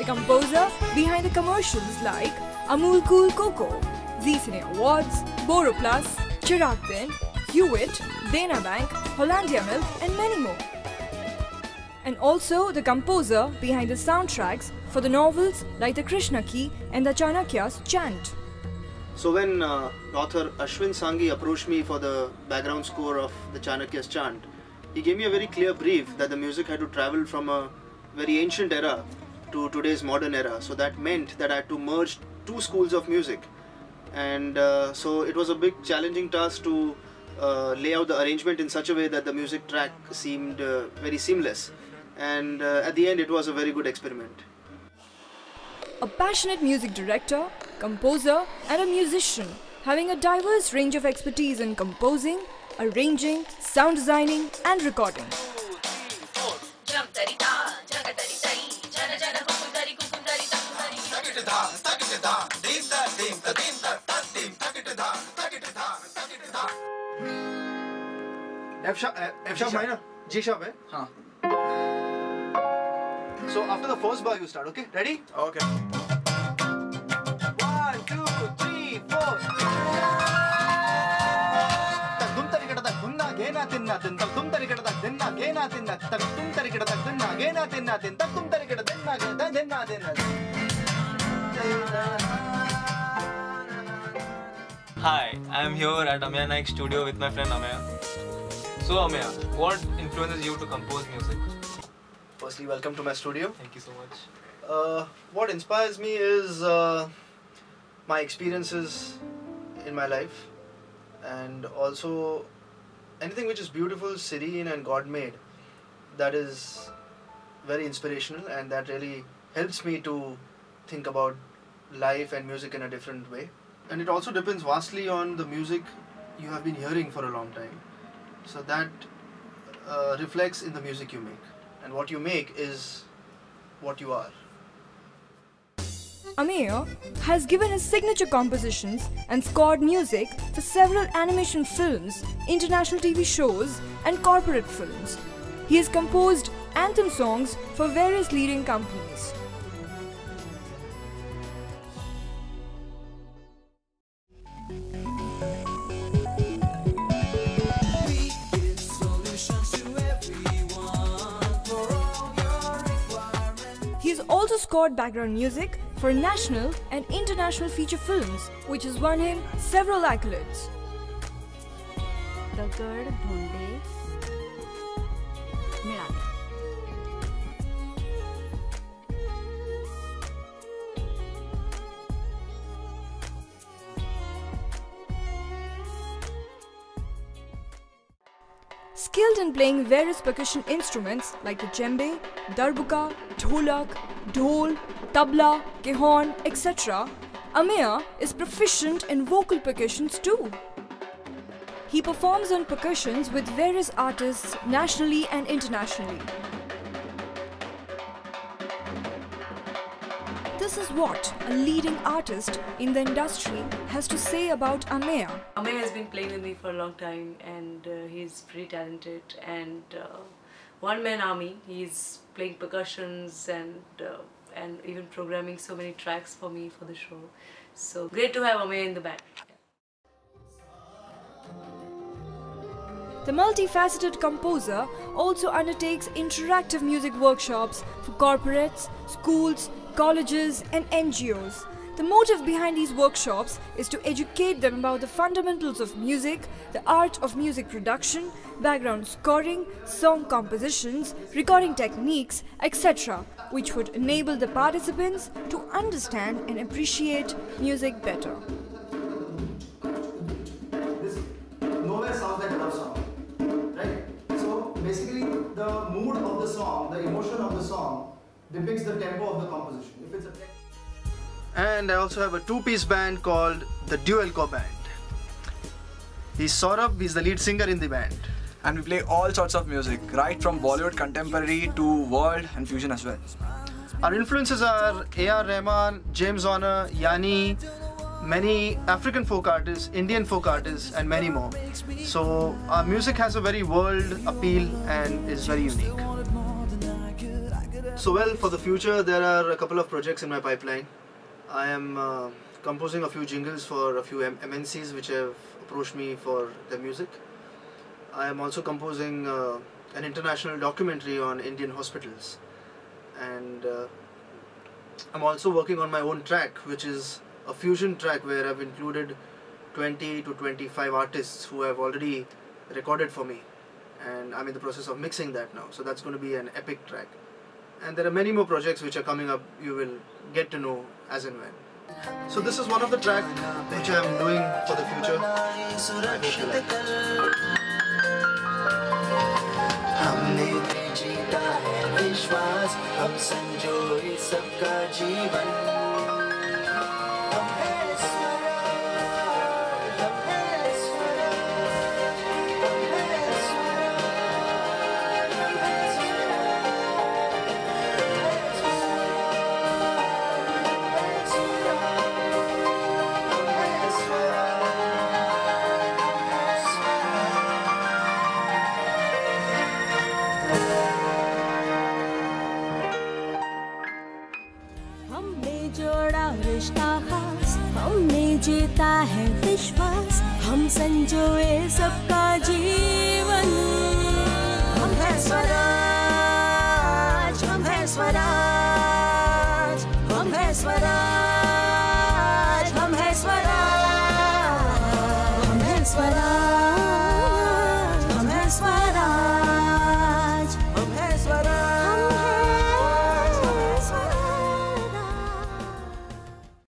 the composer behind the commercials like Amul Cool Coco, Zee Cine Awards, Boro Plus, Chirag Din, Hewitt, Dena Bank, Hollandia Milk, and many more. And also the composer behind the soundtracks for the novels like the Krishna Key and the Chanakya's Chant. So when uh, author Ashwin Sanghi approached me for the background score of the Chanakya's chant, he gave me a very clear brief that the music had to travel from a very ancient era to today's modern era. So that meant that I had to merge two schools of music. And uh, so it was a big challenging task to uh, lay out the arrangement in such a way that the music track seemed uh, very seamless. And uh, at the end, it was a very good experiment. A passionate music director, composer, and a musician having a diverse range of expertise in composing, arranging, sound designing, and recording. F sharp, F sharp minor, G sharp, eh? Huh. So after the first bar, you start. Okay, ready? Okay. One, two, three, four. Dum tarikada tak dunna gena tinna tin tak dum tarikada tak dinna gena tinna tak dum tarikada tak dinna gena tinna tin tak Hi, I am here at Ameya Naik studio with my friend Ameya. So Ameya, what influences you to compose music? Firstly, welcome to my studio. Thank you so much. Uh, what inspires me is uh, my experiences in my life and also anything which is beautiful, serene, and God made. That is very inspirational and that really helps me to think about life and music in a different way. And it also depends vastly on the music you have been hearing for a long time. So that uh, reflects in the music you make. And what you make is what you are. Amir has given his signature compositions and scored music for several animation films, international TV shows, and corporate films. He has composed anthem songs for various leading companies. scored background music for national and international feature films, which has won him several accolades. दगड धोंडे मिळाले Skilled in playing various percussion instruments like the djembe, darbuka, dholak, dhol, tabla, cajon, etc., Amir is proficient in vocal percussions too. He performs on percussions with various artists nationally and internationally. This is what a leading artist in the industry has to say about Amir. Amay has been playing with me for a long time and uh, he's pretty talented and uh, one man army. He's playing percussions and uh, and even programming so many tracks for me for the show. So great to have Amay in the band. The multifaceted composer also undertakes interactive music workshops for corporates, schools, colleges, and NGOs. The motive behind these workshops is to educate them about the fundamentals of music, the art of music production, background scoring, song compositions, recording techniques, etc., which would enable the participants to understand and appreciate music better. this nowhere sounds like a love song, right? So basically, the mood of the song, the emotion of the song, depicts the tempo of the composition. If it's a and I also have a two-piece band called the Dual Core Band. He's Saurabh. He's the lead singer in the band. And we play all sorts of music, right from Bollywood, contemporary to world and fusion as well. Our influences are A.R. Rahman, James Horner, Yanni, many African folk artists, Indian folk artists, and many more. So our music has a very world appeal and is very unique. So well, for the future, there are a couple of projects in my pipeline. I am uh, composing a few jingles for a few M- MNCs which have approached me for their music. I am also composing uh, an international documentary on Indian hospitals, and uh, I'm also working on my own track, which is a fusion track where I've included 20 to 25 artists who have already recorded for me, and I'm in the process of mixing that now. So that's going to be an epic track. And there are many more projects which are coming up. You will get to know as and when. So this is one of the tracks which I'm doing for the future. I hope you like it. हमने भी जीता है विश्वास हम संजोए सबका जीवन